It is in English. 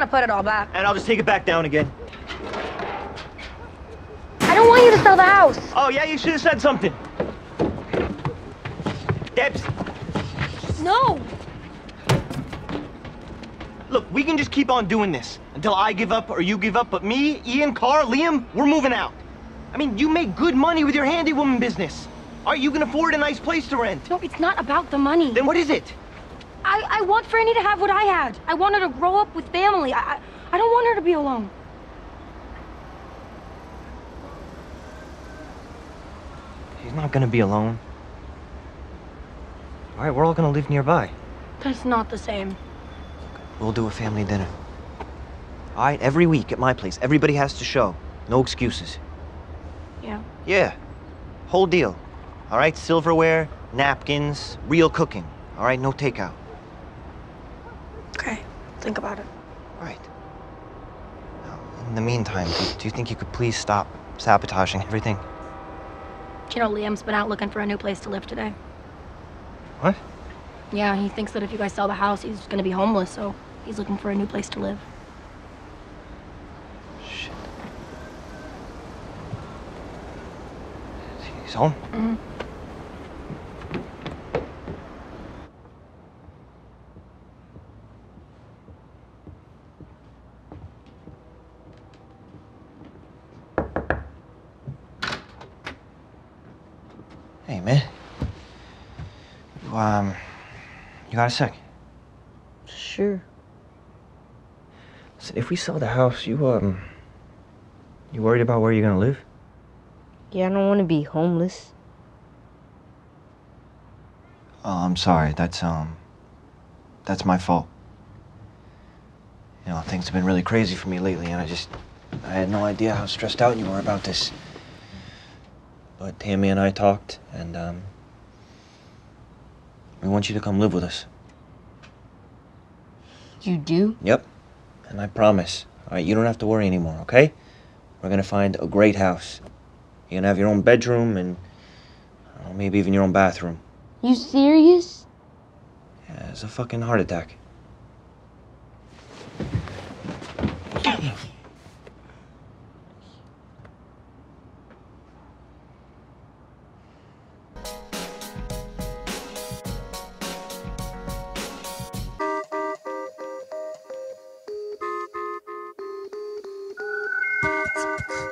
just gonna put it all back. And I'll just take it back down again. I don't want you to sell the house. Oh, yeah, you should have said something. Debs, No. look, we can just keep on doing this until I give up or you give up, but me, Ian, Carl, Liam, we're moving out. I mean, you make good money with your handy woman business. Are you gonna afford a nice place to rent? No, it's not about the money. Then what is it? I, I want Franny to have what I had. I want her to grow up with family. I, I, I don't want her to be alone. She's not gonna be alone. All right, we're all gonna live nearby. That's not the same. We'll do a family dinner. All right, every week at my place. Everybody has to show. No excuses. Yeah. Yeah, whole deal. All right, silverware, napkins, real cooking. All right, no takeout. Think about it. All right. Now, in the meantime, do, do you think you could please stop sabotaging everything? You know, Liam's been out looking for a new place to live today. What? Yeah, he thinks that if you guys sell the house, he's gonna be homeless, so he's looking for a new place to live. Shit. He's home? Mhm. Hey, man. You, um, you got a sec? Sure. Listen, if we sell the house, you, um, you worried about where you're gonna live? Yeah, I don't want to be homeless. Oh, I'm sorry. That's, um, that's my fault. You know, things have been really crazy for me lately, and I just, I had no idea how stressed out you were about this. But Tami and I talked, and, um, we want you to come live with us. You do? Yep. And I promise, all right, you don't have to worry anymore, okay? We're gonna find a great house. You're gonna have your own bedroom and know, maybe even your own bathroom. You serious? Yeah, it's a fucking heart attack. up.